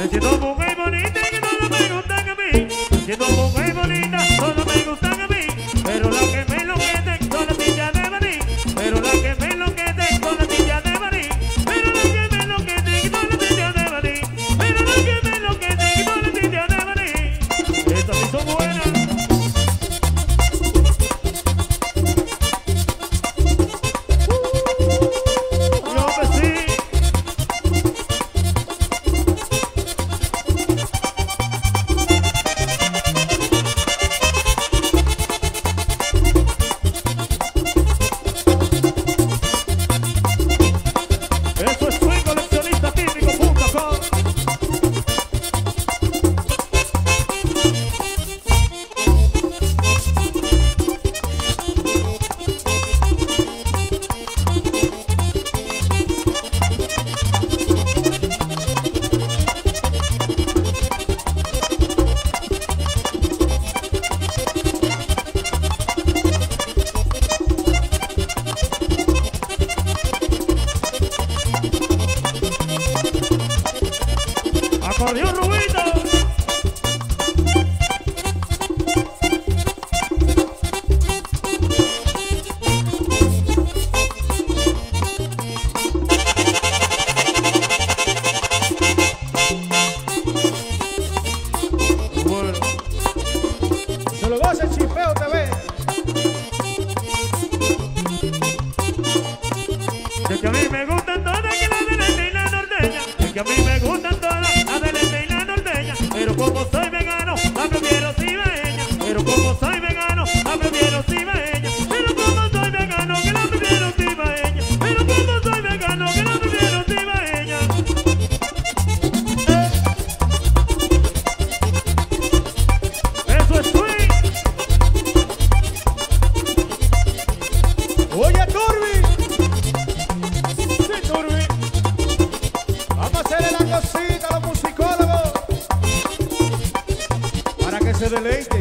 Necesito que a me. ser eleito.